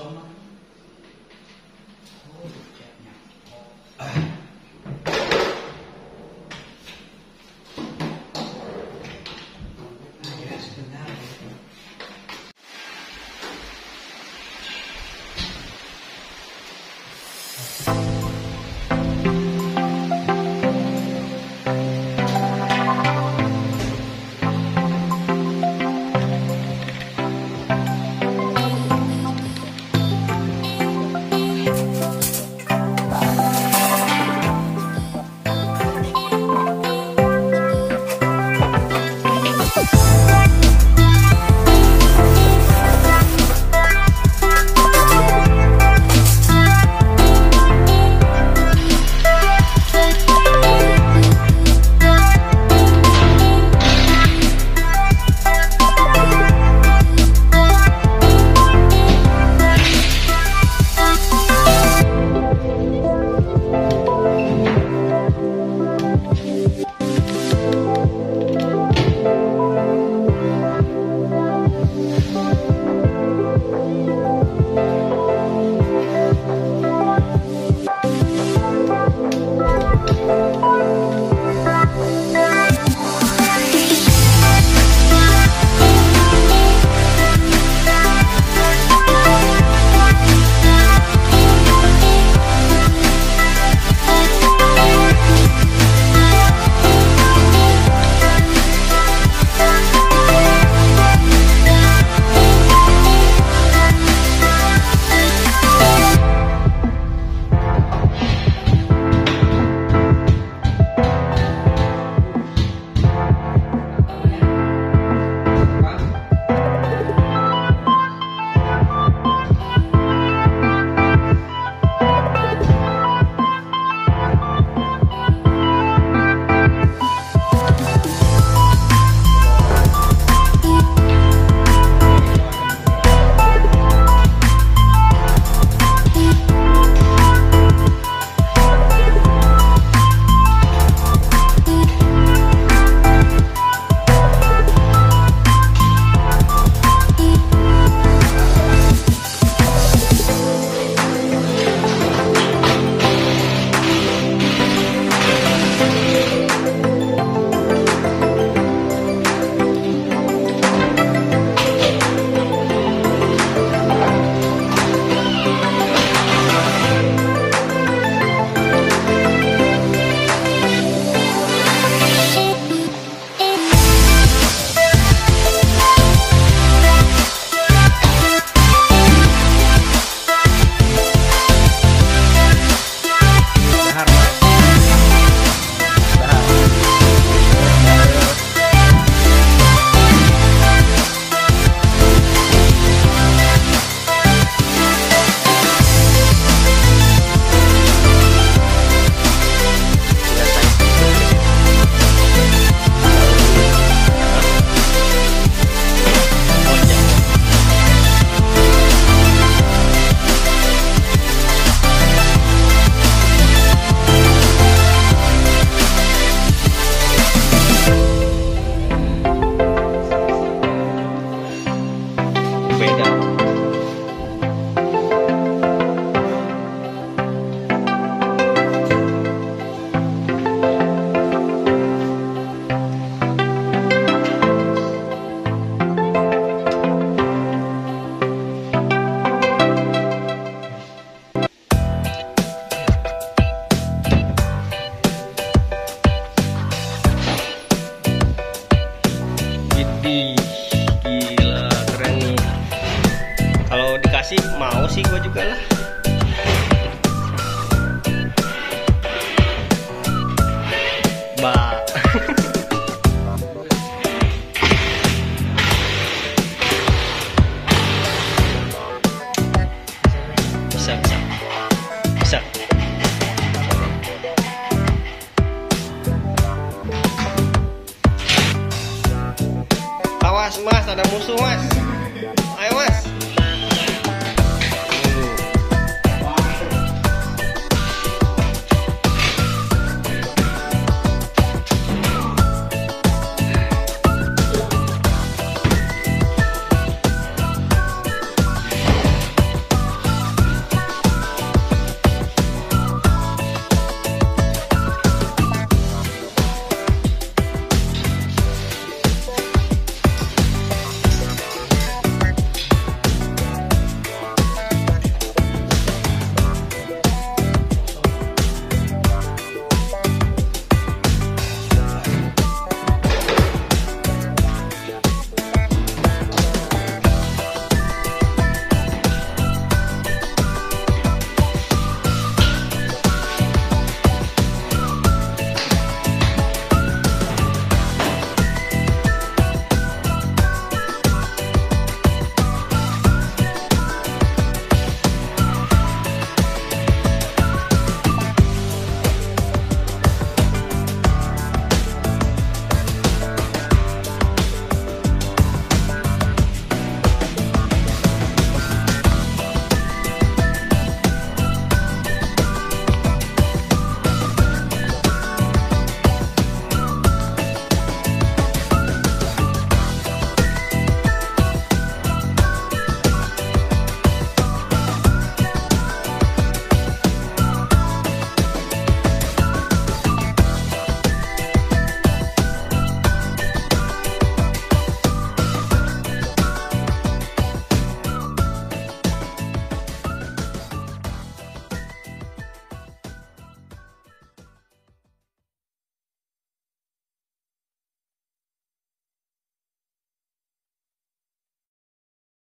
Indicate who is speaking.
Speaker 1: Sumner? Dikasih mau sih gue juga lah. Ba. bisa bisa bisa. Awas mas, ada musuh mas.